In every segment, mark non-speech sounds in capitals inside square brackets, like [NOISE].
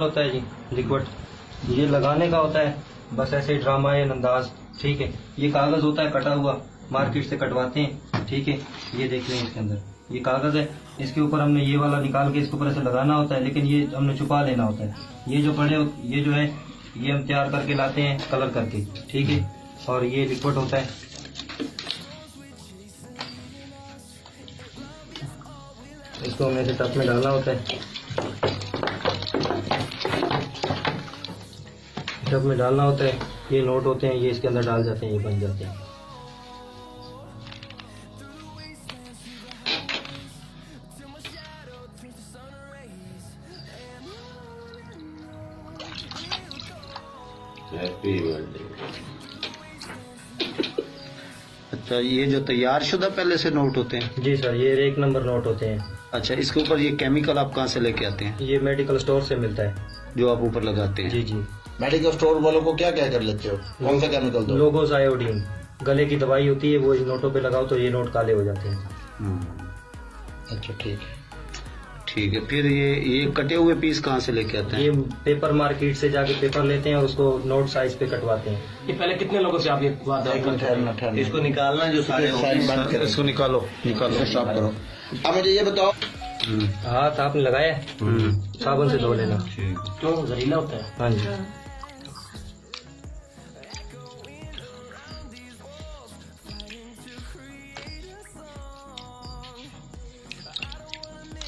होता है जी लिक्विड ये लगाने का होता है, बस ऐसे ड्रामा है अंदाज ठीक है, ये कागज़ होता है, कटा हुआ मार्केट से कटवाते हैं। ठीक है, ये देख लें इसके अंदर। ये कागज़ है, इसके ऊपर हमने ये वाला निकाल के इसके ऊपर ऐसे लगाना होता है, लेकिन ये हमने छुपा लेना होता है। ये जो पड़े ये जो है, ये हम तैयार करके लाते हैं कलर करके। ठीक है, और ये लिक्विड होता है। इसको हमें टप में डालना होता है। टप में डालना होता है ये नोट होते हैं ये इसके अंदर डाल जाते हैं ये बन जाते हैं। अच्छा ये जो तैयार शुदा पहले से नोट होते हैं? जी सर ये एक नंबर नोट होते हैं। अच्छा इसके ऊपर ये केमिकल आप कहाँ से लेके आते हैं? ये मेडिकल स्टोर से मिलता है। जो आप ऊपर लगाते हैं? जी जी। मेडिकल स्टोर वालों को क्या क्या कर लेते हो? कौन सा केमिकल दो? लोगोस आयोडीन गले की दवाई होती है वो इन नोटों पे लगाओ तो ये नोट काले हो जाते हैं। हम्म, अच्छा ठीक है। ठीक है फिर ये ये कटे हुए पीस कहाँ से लेके आते हैं? ये पेपर मार्केट से जाके पेपर लेते हैं और उसको नोट साइज़ पे कटवाते हैं। ये पहले कितने लोगों से आप ये ठहरना इसको निकालना जो सारे साइन इसको निकालो निकालो साफ़ करो। अब मुझे ये बताओ। हाथ आपने लगाया है? हम्म, साबुन से धो लेना। क्यों जहरीला होता है? हाँ जी।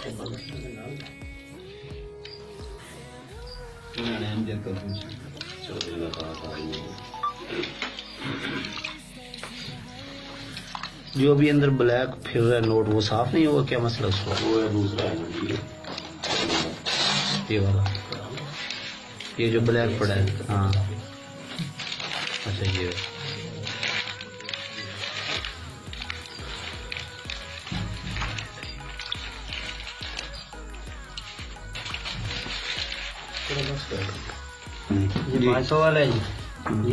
[COUGHS] जो भी अंदर ब्लैक फिर रहा है नोट वो साफ़ नहीं होगा क्या मसला उसका? वो है दूसरा ये। ये वाला। ये जो ब्लैक पड़ा है हाँ। अच्छा ये। ये पाँच सौ वाला है जी।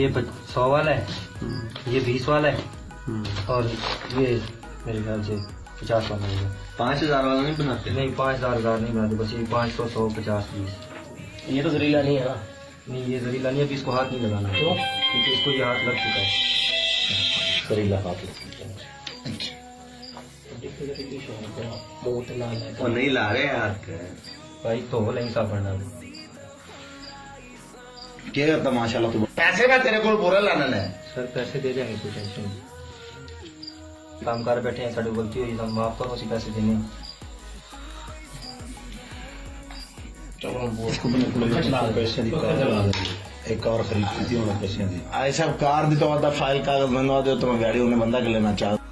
ये सौ वाला है। हम्म, ये बीस वाला है। हम्म। और ये मेरे ख्याल से पचास वाला है। पाँच हज़ार वाला नहीं बनाते? नहीं पाँच हज़ार हज़ार नहीं बनाते बस ये पाँच सौ सौ पचास बीस। ये तो जहरीला नहीं है ना? नहीं ये जरीला नहीं है अभी इसको हाथ नहीं लगाना क्यों? क्योंकि इसको ये हाथ लग चुका है। जहरीला हाथ लग चुका है। वो नहीं ला रहे हाथ भाई तो हो लेंगे साफ़ पड़ना क्या करता माशाल्लाह तू पैसे का तेरे को पूरा लाना है। सर पैसे दे देंगे कोई टेंशन काम कर बैठे हैं साड़ी गलती हुई तो माफ़ करो उसी पैसे देने। पैसे एक और खरीद की थी उन्होंने पैसे दी। ऐसा कार दी तो फ़ाइल कागज़ बनवा दो तो मैं गाड़ी उन्हें बंदा के लेना चाहता